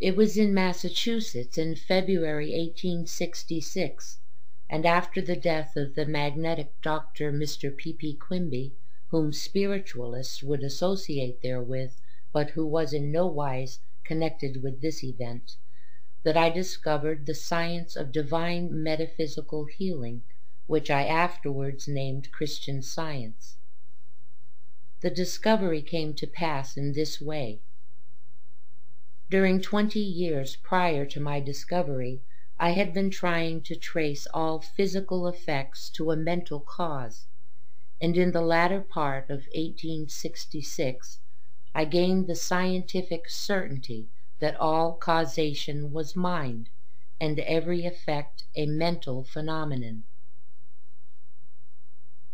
It was in Massachusetts in February 1866, and after the death of the magnetic doctor Mr. P. P. Quimby, whom spiritualists would associate therewith, but who was in no wise connected with this event, that I discovered the science of divine metaphysical healing, which I afterwards named Christian Science. The discovery came to pass in this way. During twenty years prior to my discovery, I had been trying to trace all physical effects to a mental cause, and in the latter part of 1866 I gained the scientific certainty that all causation was mind, and every effect a mental phenomenon.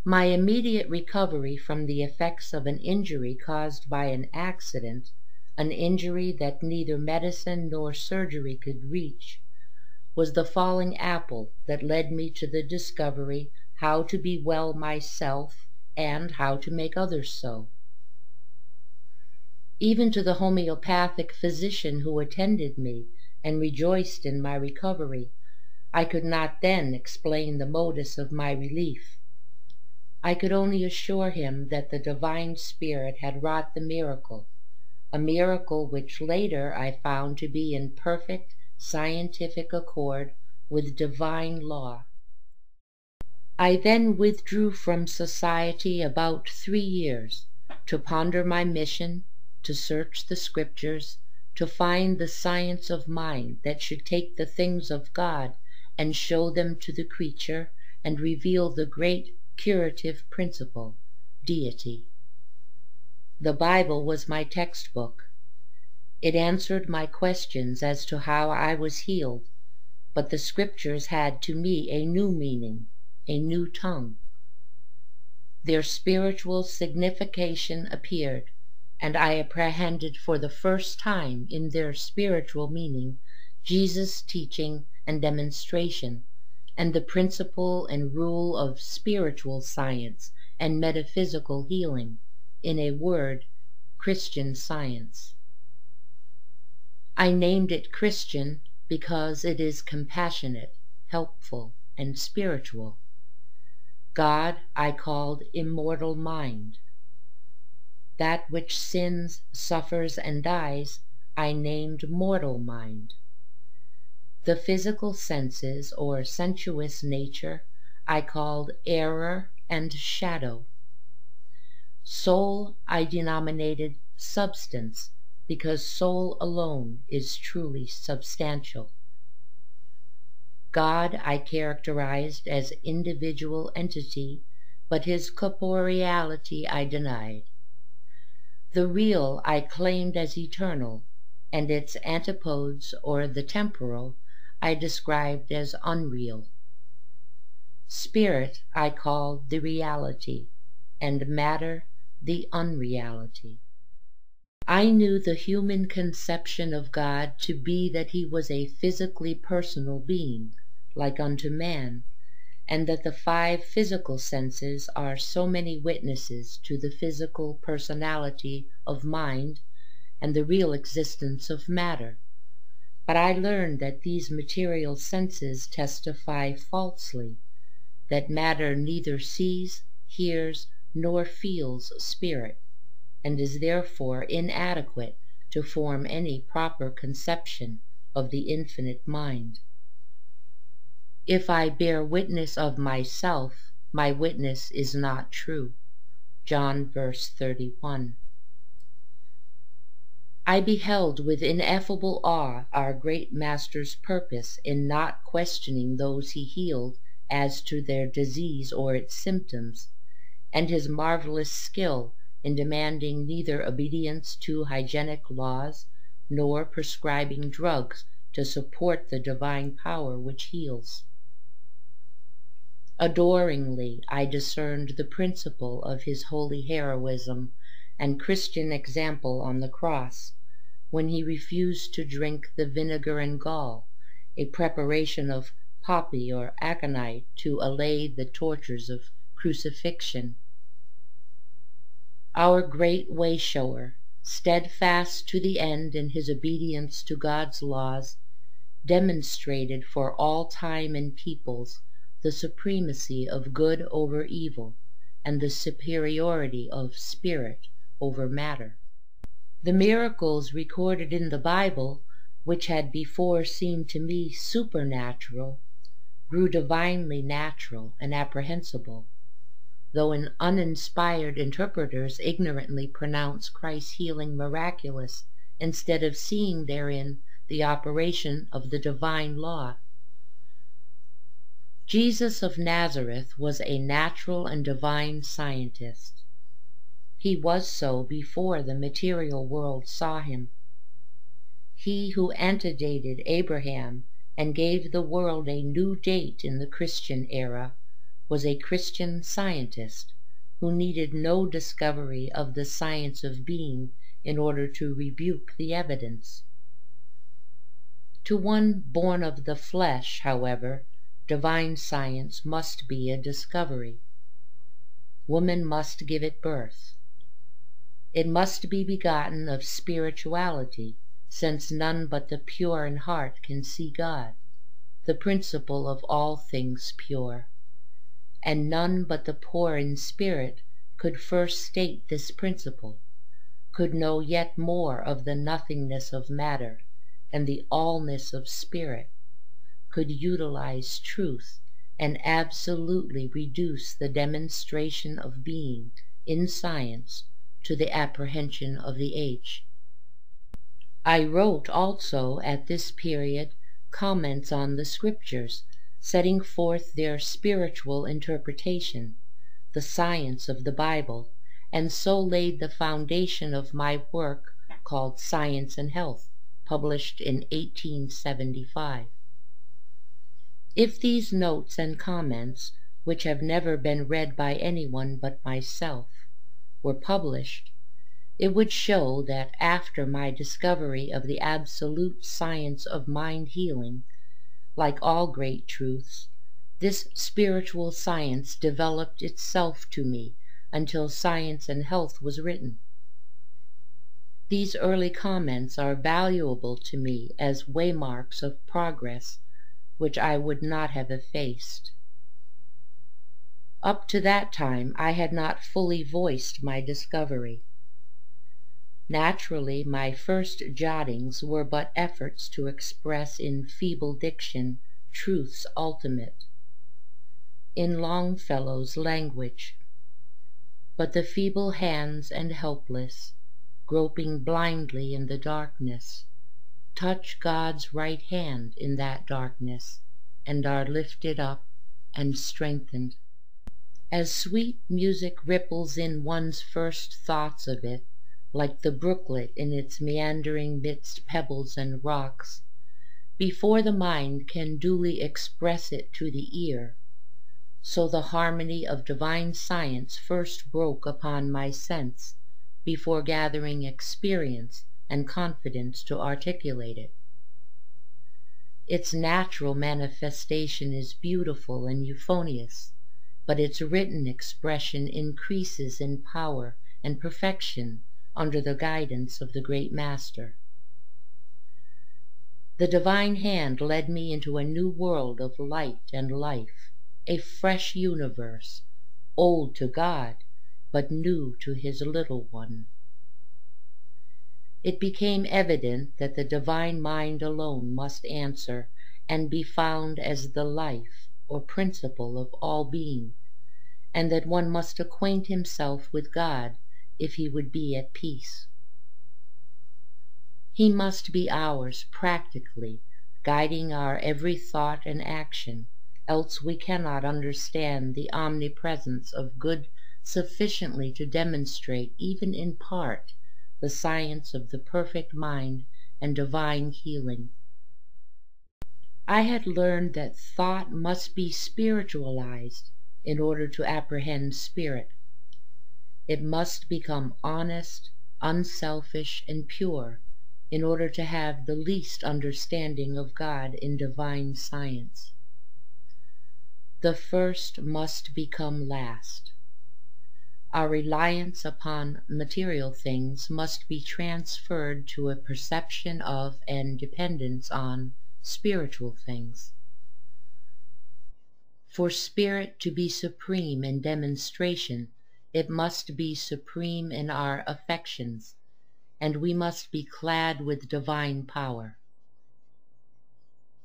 My immediate recovery from the effects of an injury caused by an accident an injury that neither medicine nor surgery could reach, was the falling apple that led me to the discovery how to be well myself and how to make others so. Even to the homeopathic physician who attended me and rejoiced in my recovery, I could not then explain the modus of my relief. I could only assure him that the divine spirit had wrought the miracle a miracle which later I found to be in perfect scientific accord with divine law. I then withdrew from society about three years to ponder my mission, to search the scriptures, to find the science of mind that should take the things of God and show them to the creature and reveal the great curative principle, deity. The Bible was my textbook. It answered my questions as to how I was healed, but the scriptures had to me a new meaning, a new tongue. Their spiritual signification appeared, and I apprehended for the first time in their spiritual meaning Jesus' teaching and demonstration, and the principle and rule of spiritual science and metaphysical healing in a word, Christian Science. I named it Christian because it is compassionate, helpful, and spiritual. God I called immortal mind. That which sins, suffers, and dies I named mortal mind. The physical senses or sensuous nature I called error and shadow. Soul I denominated substance because soul alone is truly substantial. God I characterized as individual entity, but his corporeality I denied. The real I claimed as eternal, and its antipodes or the temporal I described as unreal. Spirit I called the reality, and matter the unreality. I knew the human conception of God to be that he was a physically personal being, like unto man, and that the five physical senses are so many witnesses to the physical personality of mind and the real existence of matter. But I learned that these material senses testify falsely, that matter neither sees, hears, nor feels spirit, and is therefore inadequate to form any proper conception of the infinite mind. If I bear witness of myself, my witness is not true. John verse 31. I beheld with ineffable awe our great Master's purpose in not questioning those he healed as to their disease or its symptoms, and his marvelous skill in demanding neither obedience to hygienic laws nor prescribing drugs to support the divine power which heals. Adoringly I discerned the principle of his holy heroism and Christian example on the cross, when he refused to drink the vinegar and gall, a preparation of poppy or aconite to allay the tortures of crucifixion. Our great way shower, steadfast to the end in his obedience to God's laws, demonstrated for all time and peoples the supremacy of good over evil and the superiority of spirit over matter. The miracles recorded in the Bible, which had before seemed to me supernatural, grew divinely natural and apprehensible, though uninspired interpreters ignorantly pronounce Christ's healing miraculous instead of seeing therein the operation of the divine law. Jesus of Nazareth was a natural and divine scientist. He was so before the material world saw him. He who antedated Abraham and gave the world a new date in the Christian era was a Christian scientist who needed no discovery of the science of being in order to rebuke the evidence. To one born of the flesh, however, divine science must be a discovery. Woman must give it birth. It must be begotten of spirituality, since none but the pure in heart can see God, the principle of all things pure. And none but the poor in spirit could first state this principle, could know yet more of the nothingness of matter and the allness of spirit, could utilize truth and absolutely reduce the demonstration of being in science to the apprehension of the age. I wrote also at this period comments on the scriptures, setting forth their spiritual interpretation, the science of the Bible, and so laid the foundation of my work called Science and Health, published in 1875. If these notes and comments, which have never been read by anyone but myself, were published, it would show that after my discovery of the absolute science of mind healing, like all great truths, this spiritual science developed itself to me until Science and Health was written. These early comments are valuable to me as waymarks of progress which I would not have effaced. Up to that time I had not fully voiced my discovery. Naturally, my first jottings were but efforts to express in feeble diction truth's ultimate, in Longfellow's language. But the feeble hands and helpless, groping blindly in the darkness, touch God's right hand in that darkness, and are lifted up and strengthened. As sweet music ripples in one's first thoughts of it, like the brooklet in its meandering midst pebbles and rocks, before the mind can duly express it to the ear, so the harmony of divine science first broke upon my sense before gathering experience and confidence to articulate it. Its natural manifestation is beautiful and euphonious, but its written expression increases in power and perfection under the guidance of the great Master. The divine hand led me into a new world of light and life, a fresh universe, old to God, but new to his little one it became evident that the divine mind alone must answer and be found as the life or principle of all being, and that one must acquaint himself with God if he would be at peace. He must be ours practically, guiding our every thought and action, else we cannot understand the omnipresence of good sufficiently to demonstrate, even in part, the science of the perfect mind and divine healing. I had learned that thought must be spiritualized in order to apprehend spirit. It must become honest, unselfish, and pure in order to have the least understanding of God in divine science. The first must become last. Our reliance upon material things must be transferred to a perception of and dependence on spiritual things. For spirit to be supreme in demonstration, it must be supreme in our affections, and we must be clad with divine power.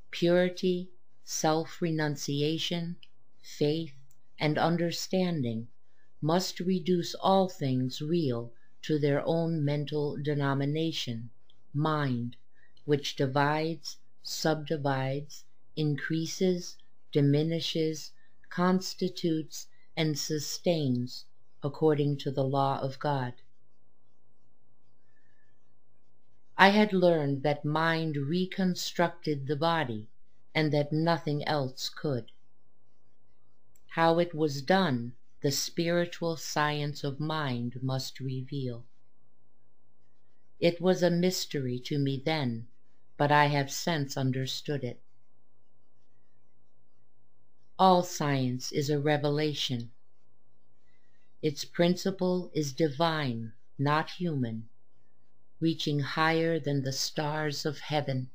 Purity, self-renunciation, faith, and understanding must reduce all things real to their own mental denomination, mind, which divides, subdivides, increases, diminishes, constitutes, and sustains according to the law of God. I had learned that mind reconstructed the body and that nothing else could. How it was done, the spiritual science of mind must reveal. It was a mystery to me then, but I have since understood it. All science is a revelation. Its principle is divine, not human, reaching higher than the stars of heaven